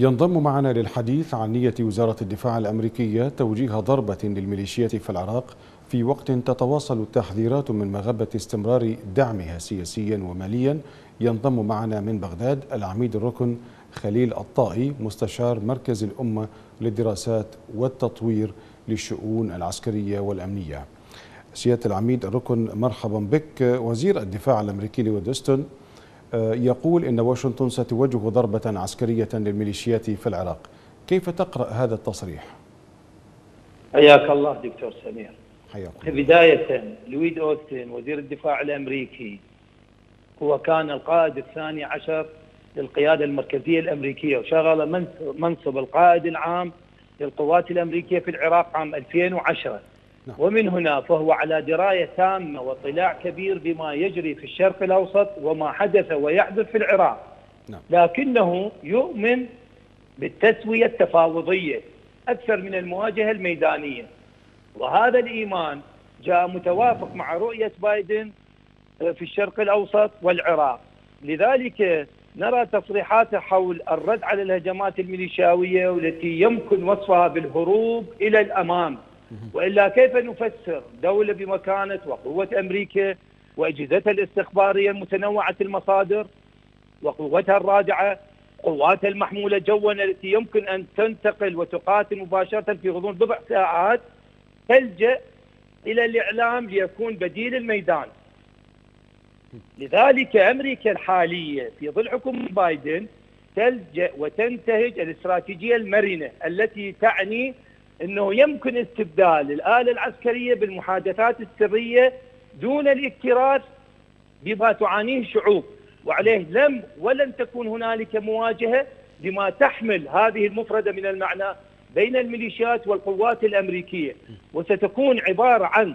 ينضم معنا للحديث عن نية وزارة الدفاع الأمريكية توجيه ضربة للميليشيات في العراق في وقت تتواصل التحذيرات من مغبة استمرار دعمها سياسيا وماليا. ينضم معنا من بغداد العميد الركن خليل الطائي مستشار مركز الأمة للدراسات والتطوير للشؤون العسكرية والأمنية. سيادة العميد الركن مرحبا بك. وزير الدفاع الأمريكي آه، يقول إن واشنطن ستوجه ضربة عسكرية للميليشيات في العراق كيف تقرأ هذا التصريح؟ حياك الله دكتور سمير حياكم بداية لويد أوستن وزير الدفاع الأمريكي هو كان القائد الثاني عشر للقيادة المركزية الأمريكية وشغل منصب القائد العام للقوات الأمريكية في العراق عام 2010 نعم. ومن هنا فهو على دراية تامة واطلاع كبير بما يجري في الشرق الأوسط وما حدث ويحدث في العراق. نعم. لكنه يؤمن بالتسوية التفاوضية أكثر من المواجهة الميدانية. وهذا الإيمان جاء متوافق مع رؤية بايدن في الشرق الأوسط والعراق. لذلك نرى تصريحاته حول الرد على الهجمات الميليشياوية والتي يمكن وصفها بالهروب إلى الأمام. وإلا كيف نفسر دولة بمكانة وقوة أمريكا وأجهزتها الاستخبارية المتنوعة المصادر وقوتها الرادعة قواتها المحمولة جوا التي يمكن أن تنتقل وتقاتل مباشرة في غضون بضع ساعات تلجأ إلى الإعلام ليكون بديل الميدان. لذلك أمريكا الحالية في ظل حكومه بايدن تلجأ وتنتهج الاستراتيجية المرنة التي تعني إنه يمكن استبدال الآلة العسكرية بالمحادثات السرية دون الإكتراث بما تعانيه الشعوب وعليه لم ولن تكون هنالك مواجهة لما تحمل هذه المفردة من المعنى بين الميليشيات والقوات الأمريكية وستكون عبارة عن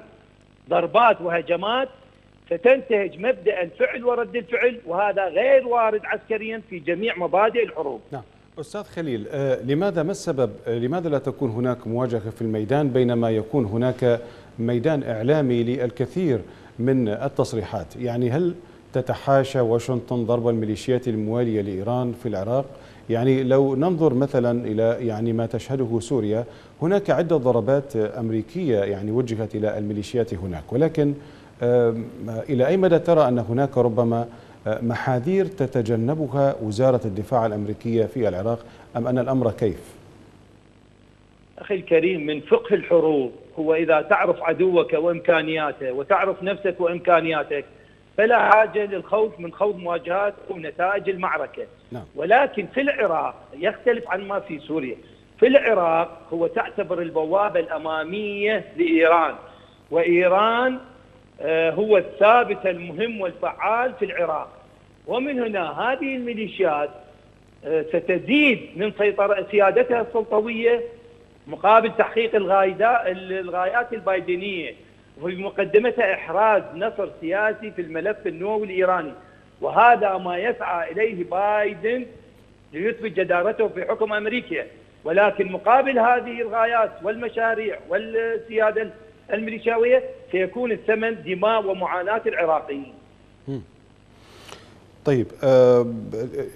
ضربات وهجمات ستنتهج مبدأ الفعل ورد الفعل وهذا غير وارد عسكريا في جميع مبادئ الحروب. نعم. أستاذ خليل آه، لماذا ما السبب؟ آه، لماذا لا تكون هناك مواجهة في الميدان بينما يكون هناك ميدان إعلامي للكثير من التصريحات؟ يعني هل تتحاشى واشنطن ضرب الميليشيات الموالية لإيران في العراق؟ يعني لو ننظر مثلا إلى يعني ما تشهده سوريا هناك عدة ضربات أمريكية يعني وجهت إلى الميليشيات هناك ولكن إلى أي مدى ترى أن هناك ربما محاذير تتجنبها وزارة الدفاع الأمريكية في العراق أم أن الأمر كيف؟ أخي الكريم من فقه الحروب هو إذا تعرف عدوك وإمكانياته وتعرف نفسك وإمكانياتك فلا حاجة للخوف من خوض مواجهات ونتائج المعركة نعم. ولكن في العراق يختلف عن ما في سوريا في العراق هو تعتبر البوابة الأمامية لإيران وإيران هو الثابت المهم والفعال في العراق. ومن هنا هذه الميليشيات آه، ستزيد من سيطرة سيادتها السلطوية مقابل تحقيق الغايات البايدنية. وفي مقدمتها إحراز نصر سياسي في الملف النووي الإيراني. وهذا ما يسعى إليه بايدن ليثبت جدارته في حكم أمريكا. ولكن مقابل هذه الغايات والمشاريع والسيادة الميليشياوية سيكون الثمن دماء ومعاناة العراقيين. طيب آه،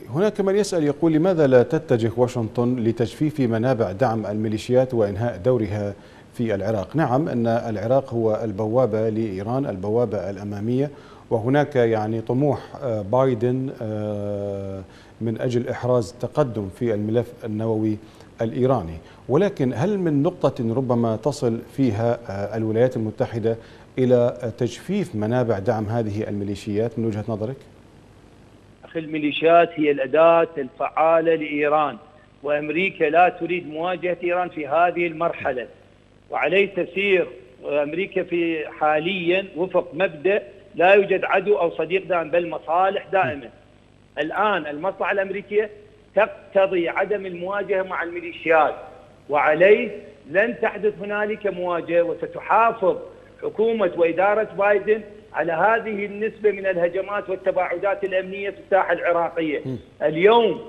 هناك من يسأل يقول لماذا لا تتجه واشنطن لتجفيف منابع دعم الميليشيات وإنهاء دورها في العراق نعم أن العراق هو البوابة لإيران البوابة الأمامية وهناك يعني طموح آه، بايدن آه، من أجل إحراز تقدم في الملف النووي الإيراني. ولكن هل من نقطة ربما تصل فيها آه، الولايات المتحدة إلى تجفيف منابع دعم هذه الميليشيات من وجهة نظرك؟ أخي الميليشيات هي الأداة الفعالة لإيران وأمريكا لا تريد مواجهة إيران في هذه المرحلة. وعليه تسير أمريكا في حاليا وفق مبدأ لا يوجد عدو أو صديق دائم بل مصالح دائمة الآن المصلحة الأمريكية تقتضي عدم المواجهة مع الميليشيات وعليه لن تحدث هنالك مواجهة وستحافظ حكومة وإدارة بايدن على هذه النسبة من الهجمات والتباعدات الأمنية في الساحة العراقية. اليوم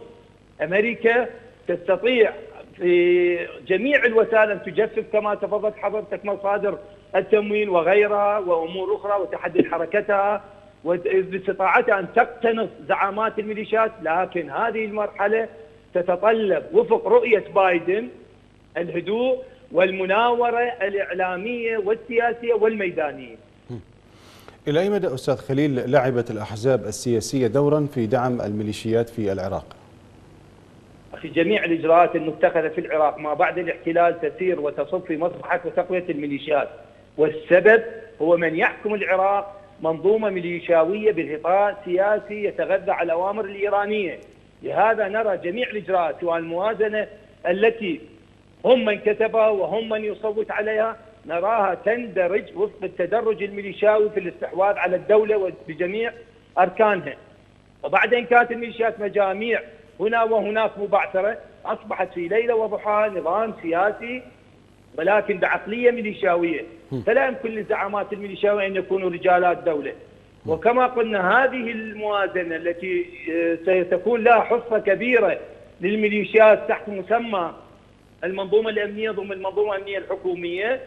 أمريكا تستطيع في جميع الوسائل أن تجفف كما تفضلت حضرتك مصادر التموين وغيرها وأمور أخرى وتحدد حركتها باستطاعتها أن تقتنص زعامات الميليشيات لكن هذه المرحلة تتطلب وفق رؤية بايدن الهدوء والمناورة الإعلامية والسياسية والميدانية إلى أي مدى أستاذ خليل لعبت الأحزاب السياسية دورا في دعم الميليشيات في العراق؟ في جميع الإجراءات المتخذة في العراق ما بعد الاحتلال تسير وتصب في مصلحة وتقوية الميليشيات والسبب هو من يحكم العراق منظومة ميليشياوية بغطاء سياسي يتغذى على الأوامر الإيرانية. لهذا نرى جميع الإجراءات سواء الموازنة التي هم من كتبها وهم من يصوت عليها نراها تندرج وفق التدرج الميليشياوي في الاستحواذ على الدولة بجميع أركانها. وبعدين كانت الميليشيات مجاميع هنا وهناك مبعثرة أصبحت في ليلة وضحاها نظام سياسي ولكن بعقلية ميليشياوية. فلا يمكن للزعامات الميليشياوية أن يكونوا رجالات دولة وكما قلنا هذه الموازنة التي آه، ستكون لها حصة كبيرة للميليشيات تحت مسمى المنظومة الأمنية ضمن المنظومة الأمنية الحكومية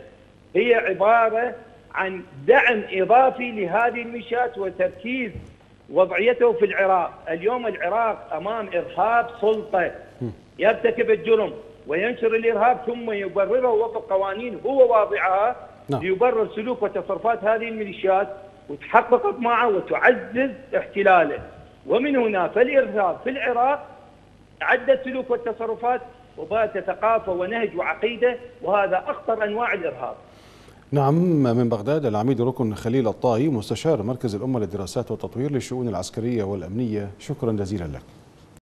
هي عبارة عن دعم إضافي لهذه الميليشيات وتركيز وضعيته في العراق. اليوم العراق أمام إرهاب سلطة. يرتكب الجرم. وينشر الإرهاب ثم يبرره وفق قوانين هو واضعها نعم. ليبرر سلوك وتصرفات هذه الميليشيات وتحقق اطماعه وتعزز احتلاله. ومن هنا فالإرهاب في العراق عدة سلوك والتصرفات وبات ثقافة ونهج وعقيدة وهذا أخطر أنواع الإرهاب. نعم من بغداد العميد ركن خليل الطاهي مستشار مركز الأمة للدراسات والتطوير للشؤون العسكرية والأمنية. شكرا جزيلا لك.